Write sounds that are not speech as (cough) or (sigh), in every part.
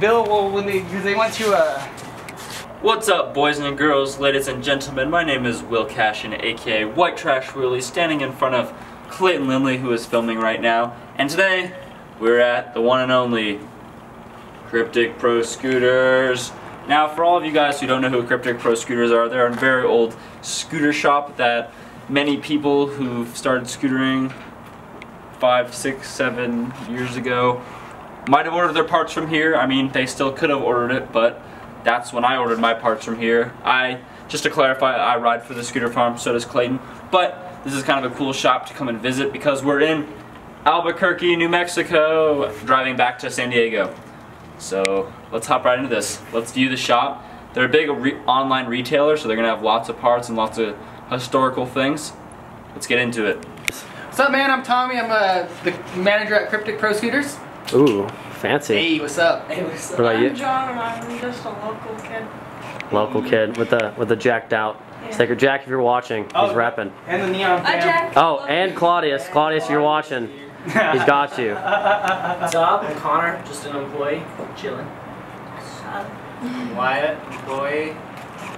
Bill, well, when they, cause they went to, uh, What's up, boys and girls, ladies and gentlemen? My name is Will Cashion, aka White Trash Willy, standing in front of Clayton Lindley, who is filming right now. And today, we're at the one and only Kryptic Pro Scooters. Now, for all of you guys who don't know who Kryptic Pro Scooters are, they're a very old scooter shop that many people who've started scootering five, six, seven years ago might have ordered their parts from here. I mean, they still could have ordered it, but that's when I ordered my parts from here. I, just to clarify, I ride for the scooter farm, so does Clayton. But this is kind of a cool shop to come and visit because we're in Albuquerque, New Mexico, driving back to San Diego. So let's hop right into this. Let's view the shop. They're a big re online retailer, so they're gonna have lots of parts and lots of historical things. Let's get into it. what's up, man? I'm Tommy. I'm, uh, the manager at Kryptic Pro Scooters. Ooh, fancy. Hey, what's up? Hey, what's What about I'm you? John, and I'm just a local kid. Local kid with the with the jacked out Yeah. sticker. Jack, if you're watching, he's oh, rapping. And the Neon Hi, fam. Jack. Oh, and Claudius. Claudius, if you're watching, he's got you. (laughs) What's up? I'm Connor, just an employee, chilling. What's up? Wyatt, employee,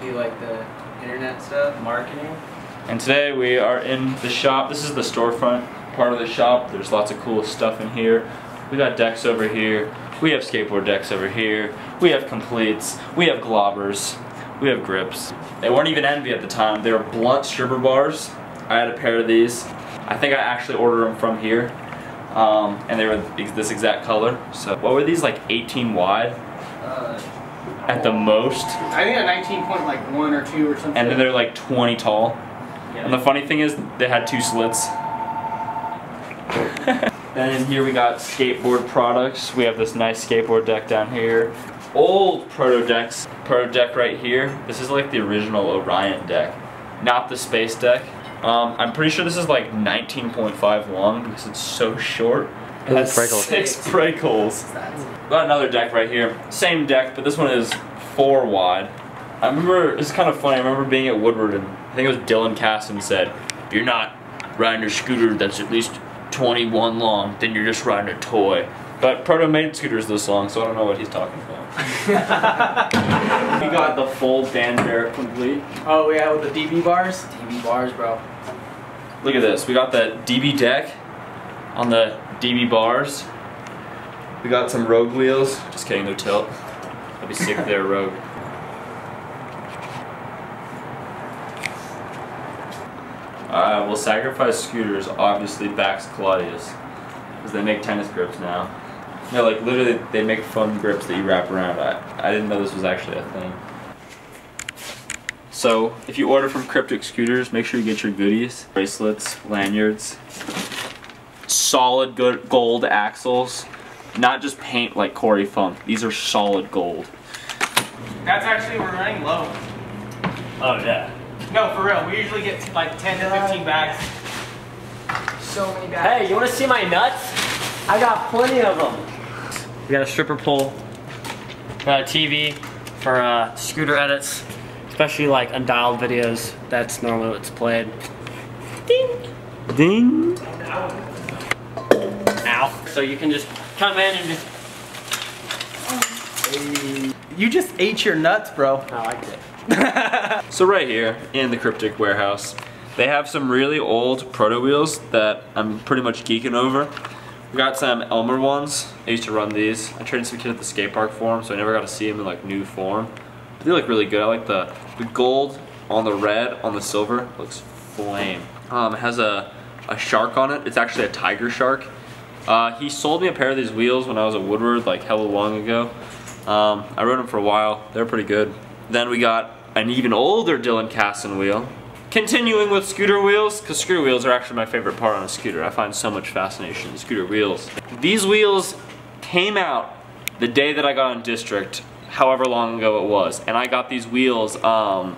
do like the internet stuff. Marketing. And today we are in the shop. This is the storefront part of the shop. There's lots of cool stuff in here. We got decks over here. We have skateboard decks over here. We have completes. We have globbers. We have grips. They weren't even envy at the time. They were blunt stripper bars. I had a pair of these. I think I actually ordered them from here. Um, and they were this exact color. So what were these like 18 wide Uh, at the most? I think a 19 point like one or two or something. And then they're like 20 tall. Yeah. And the funny thing is, they had two slits. (laughs) then in here we got skateboard products. We have this nice skateboard deck down here. Old proto decks. Proto deck right here. This is like the original Orion deck, not the space deck. Um, I'm pretty sure this is like 19.5 long because it's so short. It has six break holes. Got another deck right here. Same deck, but this one is four wide. I remember, it's kind of funny, I remember being at Woodward and I think it was Dylan Casson said, You're not riding a scooter that's at least 21 long, then you're just riding a toy. But Proto made scooters this long, so I don't know what he's talking about. (laughs) we got the full Danbear complete. oh, yeah, with the DB bars. DB bars, bro. Look at this, we got the DB deck on the DB bars. We got some Rogue wheels. Just kidding, no tilt. I'd be sick if they were Rogue. Uh, well, Sacrifice Scooters obviously backs Claudius. Because they make tennis grips now. No, like literally, they make foam grips that you wrap around. I, I didn't know this was actually a thing. So, if you order from Kryptic Scooters, make sure you get your goodies bracelets, lanyards, solid good gold axles, not just paint like Corey Funk. These are solid gold. That's actually, we're running low. Oh, yeah. No, for real. We usually get like 10 to 15 bags. So many bags. Hey, you want to see my nuts? I got plenty of them. We got a stripper pole. We got a TV for uh, scooter edits, especially like undialed videos. That's normally what's played. Ding. Ding. Ow. So you can just come in and just. You just ate your nuts, bro. I liked it. (laughs) So right here in the Kryptic warehouse, they have some really old proto wheels that I'm pretty much geeking over. We got some Elmer ones. I used to run these. I trained some kid at the skate park for them, so I never got to see them in like new form. But they look really good. I like the the gold on the red on the silver. Looks flame. Um, it has a a shark on it. It's actually a tiger shark. Uh, he sold me a pair of these wheels when I was at Woodward like hella long ago. Um, I rode them for a while. They're pretty good. Then we got an even older Dylan Casson wheel. Continuing with scooter wheels, because scooter wheels are actually my favorite part on a scooter. I find so much fascination in scooter wheels. These wheels came out the day that I got on district, however long ago it was, and I got these wheels um,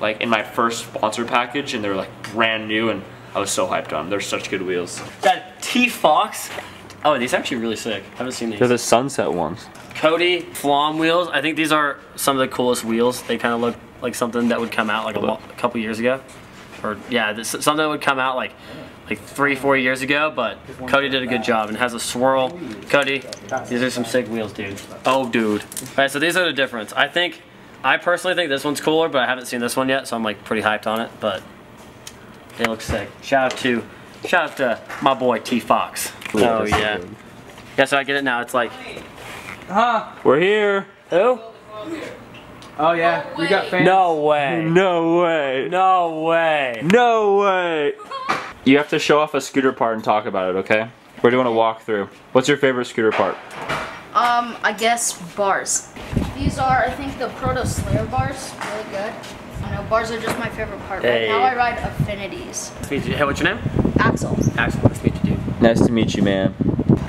like in my first sponsor package, and they were like brand new, and I was so hyped on them. They're such good wheels. That T Fox. Oh, these are actually really sick. I haven't seen these. They're the sunset ones. Cody Flom wheels. I think these are some of the coolest wheels. They kind of look like something that would come out like a, a couple years ago, or yeah, this, something that would come out like like three, four years ago, but Cody did a good job and has a swirl. Cody, these are some sick wheels, dude. Oh, dude. All right, so these are the difference. I think, I personally think this one's cooler, but I haven't seen this one yet, so I'm like pretty hyped on it, but they look sick. Shout out to, shout out to my boy T Fox. Oh, yeah. Yeah, so I get it now. It's like, huh? We're here. who? Oh yeah, we got fans. No way. No way. No way. No way. You have to show off a scooter part and talk about it, okay? We're doing a walkthrough. What's your favorite scooter part? Um, I guess bars. These are, I think, the Proto Slayer bars. Really good. You know, bars are just my favorite part. Hey. Right now I ride Affinities. Nice to meet you. Hey, what's your name? Axel. Axel. Nice to meet you, dude. Nice to meet you, man.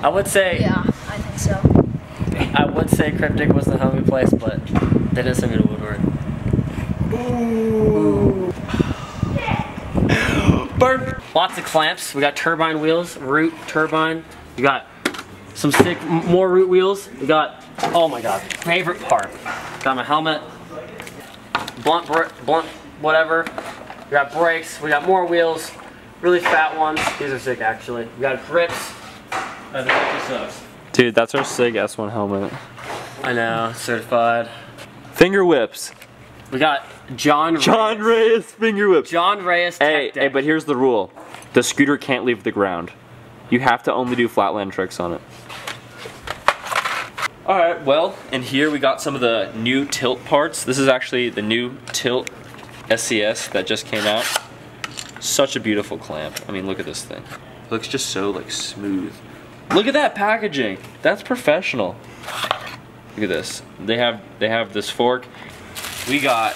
I would say, Yeah, I think so. I would say Kryptic was the homie place, but they didn't send me to Burn. Lots of clamps. We got turbine wheels, root turbine. We got some sick, more root wheels. We got, oh my god, favorite part. Got my helmet, blunt, br- blunt, whatever. We got brakes. We got more wheels, really fat ones. These are sick actually. We got grips. The grips sucks. Dude, that's our SIG S1 helmet. I know, certified. Finger whips. We got John. John Reyes. Reyes finger whips. John Reyes. Tech Hey, hey, but here's the rule. The scooter can't leave the ground. You have to only do flatland tricks on it. Alright, well, and here we got some of the new tilt parts. This is actually the new tilt SCS that just came out. Such a beautiful clamp. I mean, look at this thing. It looks just so, like, smooth. Look at that packaging. That's professional. Look at this. They have they have this fork. We got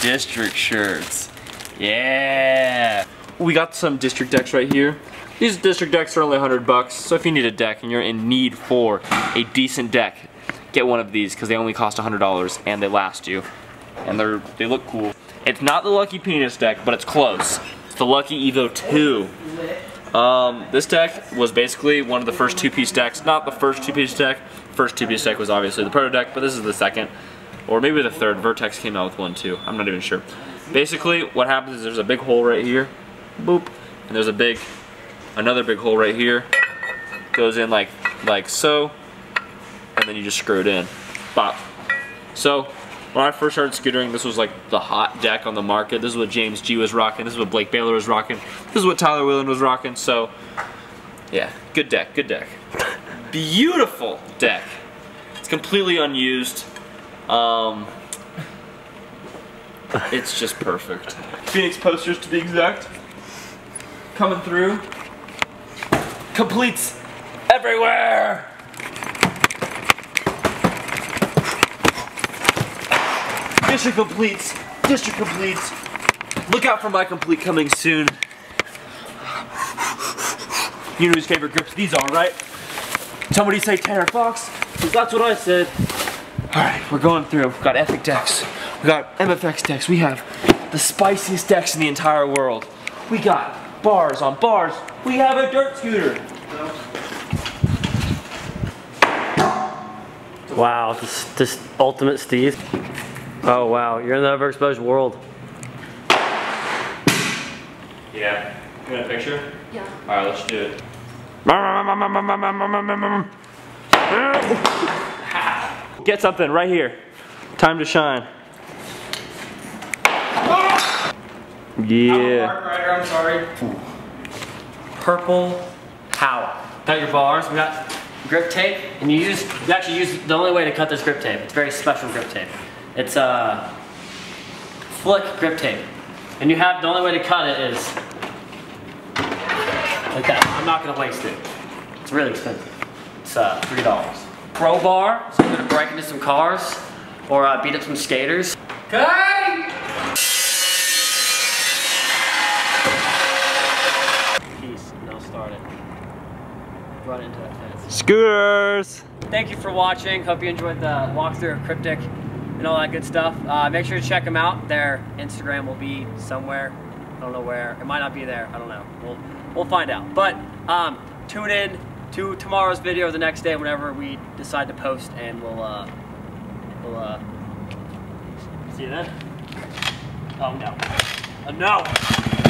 district shirts. Yeah. We got some district decks right here. These district decks are only 100 bucks, so if you need a deck and you're in need for a decent deck, get one of these because they only cost $100 and they last you. And they're they look cool. It's not the Lucky Penis deck, but it's close. It's the Lucky Evo 2. Um, this deck was basically one of the first two-piece decks. Not the first two-piece deck. First two-piece deck was obviously the proto deck, but this is the second. Or maybe the third. Vertex came out with one too. I'm not even sure. Basically, what happens is there's a big hole right here. Boop. And there's a big, another big hole right here. Goes in like, like so. And then you just screw it in. Bop. So, when I first started scootering, this was like the hot deck on the market. This is what James G was rocking. This is what Blake Baylor was rocking. This is what Tyler Whelan was rocking. So, yeah, good deck, good deck. (laughs) Beautiful deck. It's completely unused. Um, it's just perfect. Phoenix posters to be exact. Coming through. Completes everywhere. District completes. District completes. Look out for my complete coming soon. You know whose favorite grips these are, right? Somebody say Tanner Fox, because that's what I said. Alright, we're going through. We've got Epic decks. We got MFX decks. We have the spiciest decks in the entire world. We got bars on bars. We have a dirt scooter. Wow, this, this ultimate Steve. Oh wow, you're in the overexposed world. Yeah. You want a picture? Yeah. Alright, let's do it. Get something right here. Time to shine. Yeah. Mark I'm sorry. Purple power. Cut your bars. We got grip tape, and you use you actually use the only way to cut this grip tape. It's very special grip tape. It's uh flick grip tape, and you have the only way to cut it is like that. I'm not gonna waste it. It's really expensive. It's uh three dollars. Crowbar, so I'm gonna break into some cars or uh, beat up some skaters. Okay. Peace, and I'll start it. Run into that fence. Scooters. Thank you for watching. Hope you enjoyed the walkthrough of Kryptic and all that good stuff. Uh, make sure to check them out. Their Instagram will be somewhere. I don't know where. It might not be there. I don't know. We'll we'll find out. But um, tune in to tomorrow's video or the next day whenever we decide to post, and we'll uh, we'll uh, see you then. Oh no. Oh no.